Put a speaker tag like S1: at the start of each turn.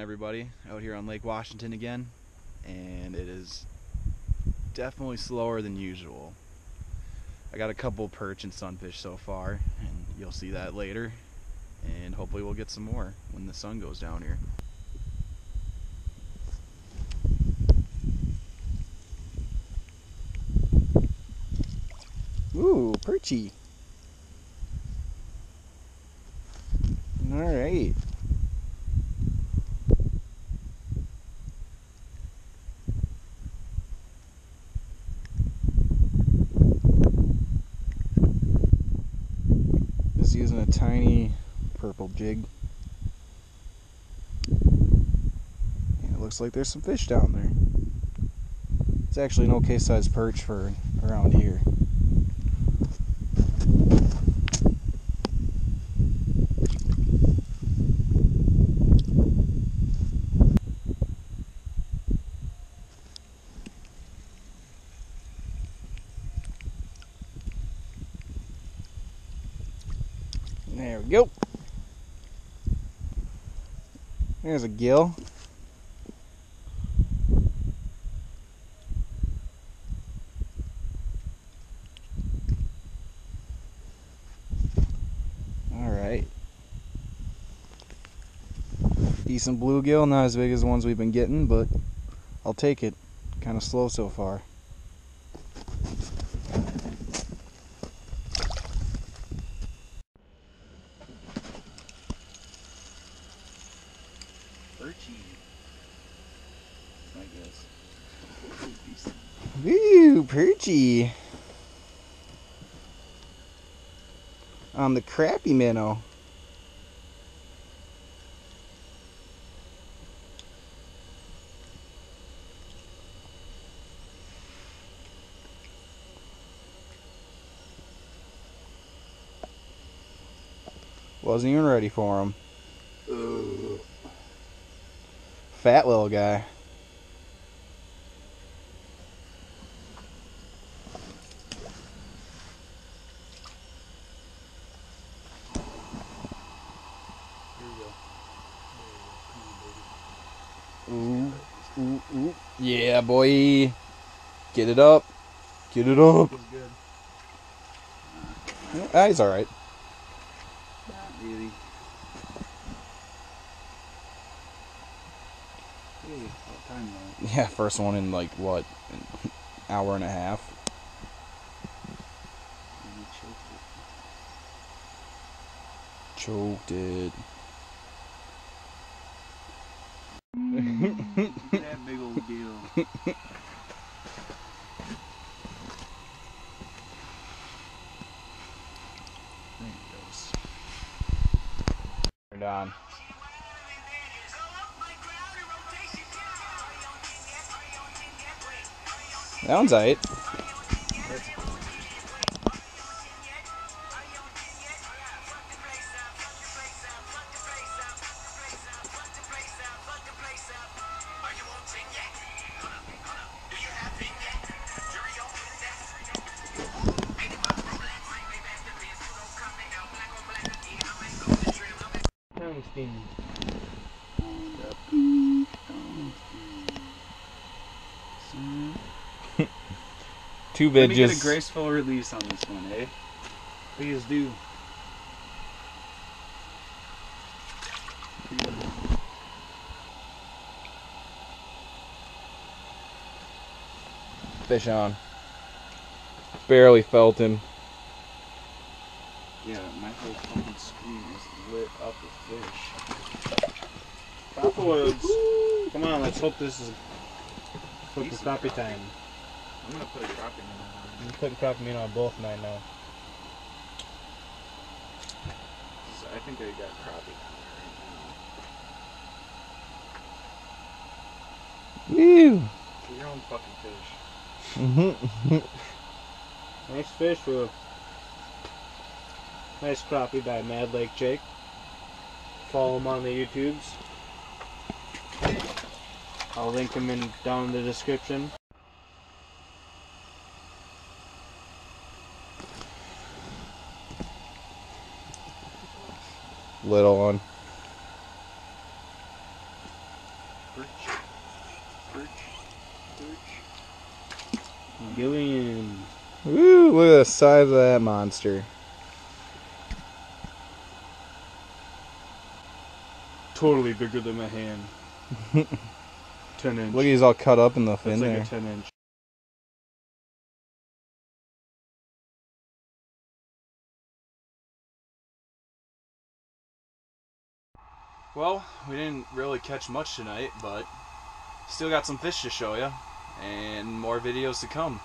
S1: everybody. Out here on Lake Washington again, and it is definitely slower than usual. I got a couple perch and sunfish so far, and you'll see that later. And hopefully, we'll get some more when the sun goes down here.
S2: Ooh, perchy. All right. Just using a tiny purple jig. And it looks like there's some fish down there. It's actually an okay sized perch for around here. There we go. There's a gill. All right. Decent bluegill, not as big as the ones we've been getting, but I'll take it. Kind of slow so far.
S1: Perchy. I guess.
S2: Ooh, perchy. On the crappie minnow. Wasn't even ready for him. Fat little guy. Ooh, ooh, ooh. Yeah, boy. Get it up. Get it up.
S1: Good.
S2: Ah, he's alright.
S1: Not really. Hey, what time?
S2: Yeah, first one in like what, an hour and a half.
S1: Choked it.
S2: Choked it.
S1: that big old deal. There he goes.
S2: Turned on. That one's alright.
S3: Tungsten.
S2: Two
S1: Let me get
S2: vidges.
S1: a graceful release on this one, eh?
S3: Please do.
S2: Fish on. Barely felt him.
S1: Yeah, my whole fucking screen is lit up with fish.
S3: Copperwoods. Come on, let's hope this is for the crappie time.
S1: I'm gonna put a in there.
S3: I'm putting crappie meat on both night now.
S1: I think I got crappie on there right
S2: Woo!
S1: now. Your own fucking fish. Mm-hmm.
S3: Nice fish for nice crappie by Mad Lake Jake. Follow him on the YouTubes. I'll link him in down in the description.
S2: lid on. Gillian.
S4: Ooh, look at the size of that monster.
S3: Totally bigger than my hand. 10 inch.
S4: Look, he's all cut up in the fin That's
S3: like
S4: there.
S3: a 10 inch.
S2: Well, we didn't really catch much tonight, but still got some fish to show you, and more videos to come.